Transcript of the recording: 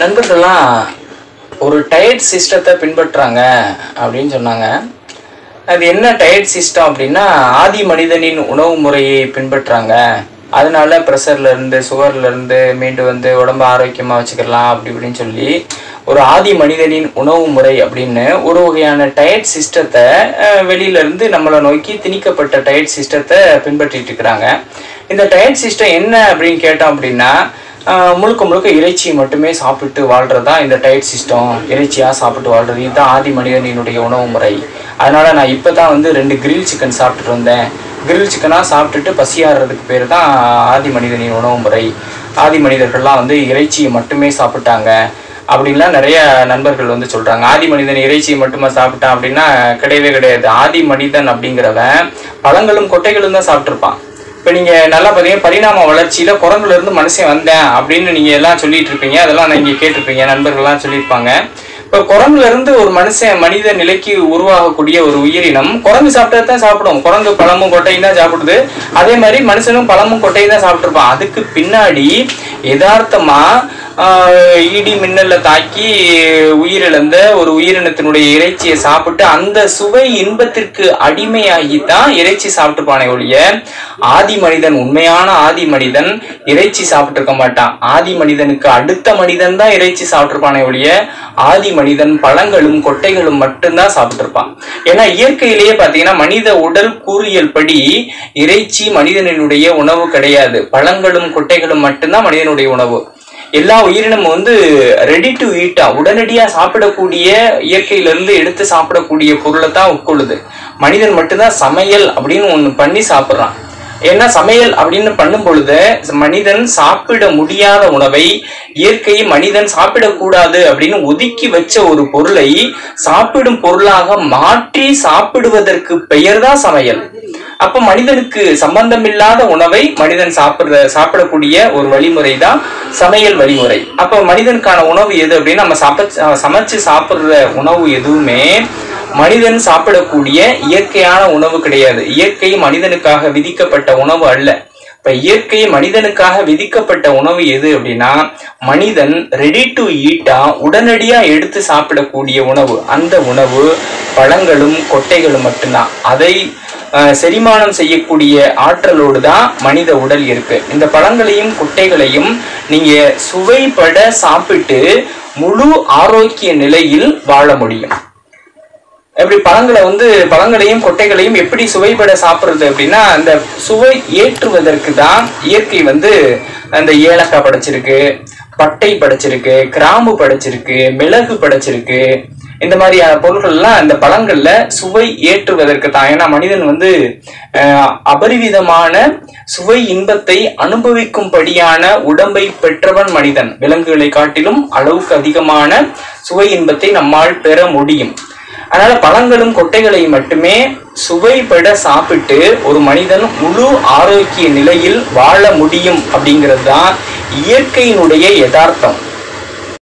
நண்பர்கள்லாம் ஒரு டயட் சிஸ்டத்தை பின்பற்றுறாங்க அப்படின்னு சொன்னாங்க. அது என்ன டயட் சிஸ்டம் அப்படின்னா ஆதி மனிதனின் உணவு முறையை பின்பற்றுறாங்க அதனால ப்ரெஷர்ல இருந்து சுகர்ல இருந்து மீண்டு வந்து உடம்ப ஆரோக்கியமா வச்சுக்கலாம் அப்படி இப்படின்னு சொல்லி ஒரு ஆதி மனிதனின் உணவு முறை அப்படின்னு ஒரு வகையான டயட் சிஸ்டத்தை வெளியில இருந்து நம்மளை நோக்கி திணிக்கப்பட்ட டயட் சிஸ்டத்தை பின்பற்றிட்டு இருக்கிறாங்க. இந்த டயட் சிஸ்டம் என்ன அப்படின்னு கேட்டோம் அப்படின்னா முழுக்க முழுக்க இறைச்சி மட்டுமே சாப்பிட்டு வாழ்றது தான் இந்த டயட் சிஸ்டம் இறைச்சியாக சாப்பிட்டு வாழ்றது? இதுதான் ஆதி மனிதனினுடைய உணவு முறை. அதனால் நான் இப்போ தான் வந்து ரெண்டு கிரில் சிக்கன் சாப்பிட்டுட்டு வந்தேன். கிரில் சிக்கனாக சாப்பிட்டுட்டு பசியாடுறதுக்கு பேர் தான் ஆதி மனிதனின் உணவு முறை. ஆதி மனிதர்கள்லாம் வந்து இறைச்சியை மட்டுமே சாப்பிட்டாங்க. அப்படின்லாம் நிறைய நண்பர்கள் வந்து சொல்கிறாங்க ஆதி மனிதன் இறைச்சியை மட்டுமா சாப்பிட்டான் அப்படின்னா கிடையவே கிடையாது. ஆதி மனிதன் அப்படிங்கிறவன் பழங்களும் கொட்டைகளும் தான் சாப்பிட்ருப்பான் இப்போ நீங்கள் நல்லா பார்த்தீங்கன்னா பரிணாம வளர்ச்சியில் குரங்குலேருந்து மனுஷன் வந்தேன் அப்படின்னு நீங்கள் எல்லாம் சொல்லிட்டு இருப்பீங்க. அதெல்லாம் நீங்கள் கேட்டிருப்பீங்க. நண்பர்கள்லாம் சொல்லியிருப்பாங்க. இப்போ குரங்குலேருந்து ஒரு மனுஷன் மனித நிலைக்கு உருவாகக்கூடிய ஒரு உயிரினம் குரங்கு சாப்பிட்டா தான் சாப்பிடும். குரங்கு பழமும் கொட்டையும் தான் சாப்பிடுது. அதே மாதிரி மனுஷனும் பழமும் கொட்டையும் தான் சாப்பிட்ருப்பான் அதுக்கு பின்னாடி யதார்த்தமாக இடி மின்னல்ல தாக்கி உயிரிழந்த ஒரு உயிரினத்தினுடைய இறைச்சியை சாப்பிட்டு அந்த சுவை இன்பத்திற்கு அடிமையாகி தான் இறைச்சி சாப்பிட்டுப்பானே ஒழிய ஆதி மனிதன் உண்மையான ஆதி மனிதன் இறைச்சி சாப்பிட்டு இருக்க மாட்டான். ஆதி மனிதனுக்கு அடுத்த மனிதன் தான் இறைச்சி சாப்பிட்டுருப்பானே ஒழிய ஆதி மனிதன் பழங்களும் கொட்டைகளும் மட்டும்தான் சாப்பிட்டுருப்பான். ஏன்னா இயற்கையிலேயே பார்த்தீங்கன்னா மனித உடல் கூறியல் படி இறைச்சி மனிதனினுடைய உணவு கிடையாது. பழங்களும் கொட்டைகளும் மட்டும்தான் மனிதனுடைய உணவு. எல்லா உயிரினமும் வந்து ரெடி டு ஈட்டா உடனடியாக சாப்பிடக்கூடிய இயற்கையிலேருந்து எடுத்து சாப்பிடக்கூடிய பொருளை தான் உட்கொள்ளுது. மனிதன் மட்டும்தான் சமையல் அப்படின்னு ஒன்று பண்ணி சாப்பிட்றான். ஏன்னா சமையல் அப்படின்னு பண்ணும் பொழுது மனிதன் சாப்பிட முடியாத உணவை இயற்கை மனிதன் சாப்பிடக்கூடாது அப்படின்னு ஒதுக்கி வச்ச ஒரு பொருளை சாப்பிடும் பொருளாக மாற்றி சாப்பிடுவதற்கு பெயர் தான் சமையல். அப்ப மனிதனுக்கு சம்பந்தமில்லாத உணவை மனிதன் சாப்பிடுற சாப்பிடக்கூடிய ஒரு வழிமுறை தான் சமையல் வழிமுறை. அப்ப மனிதனுக்கான உணவு எது அப்படின்னு நம்ம சாப்ப சமைச்சு சாப்பிடுற உணவு எதுவுமே மனிதன் சாப்பிடக்கூடிய இயற்கையான உணவு கிடையாது. இயற்கை மனிதனுக்காக விதிக்கப்பட்ட உணவு அல்ல. இப்ப இயற்கை மனிதனுக்காக விதிக்கப்பட்ட உணவு எது அப்படின்னா மனிதன் ரெடி டு ஈட்டா உடனடியா எடுத்து சாப்பிடக்கூடிய உணவு. அந்த உணவு பழங்களும் கொட்டைகளும் மட்டும்தான். அதை செரிமானம் செய்யக்கூடிய ஆற்றலோடு தான் மனித உடல் இருக்கு. இந்த பழங்களையும் குட்டைகளையும் நீங்க சுவைப்பட சாப்பிட்டு முழு ஆரோக்கிய நிலையில் வாழ முடியும். எப்படி பழங்களை வந்து பழங்களையும் கொட்டைகளையும் எப்படி சுவைபட சாப்பிடுறது அப்படின்னா அந்த சுவை ஏற்றுவதற்கு தான் இயற்கை வந்து அந்த ஏலக்காய் படைச்சிருக்கு பட்டை படைச்சிருக்கு கிராம்பு படைச்சிருக்கு மிளகு படைச்சிருக்கு இந்த மாதிரியான பொருட்கள்லாம் இந்த பழங்கள்ல சுவை ஏற்றுவதற்கு தான். ஏன்னா மனிதன் வந்து அபரிவிதமான சுவை இன்பத்தை அனுபவிக்கும்படியான உடம்பை பெற்றவன் மனிதன். விலங்குகளை காட்டிலும் அளவுக்கு அதிகமான சுவை இன்பத்தை நம்மால் பெற முடியும். அதனால பழங்களும் கொட்டைகளை மட்டுமே சுவைபட சாப்பிட்டு ஒரு மனிதன் முழு ஆரோக்கிய நிலையில் வாழ முடியும் அப்படிங்கிறது தான் இயற்கையினுடைய யதார்த்தம்.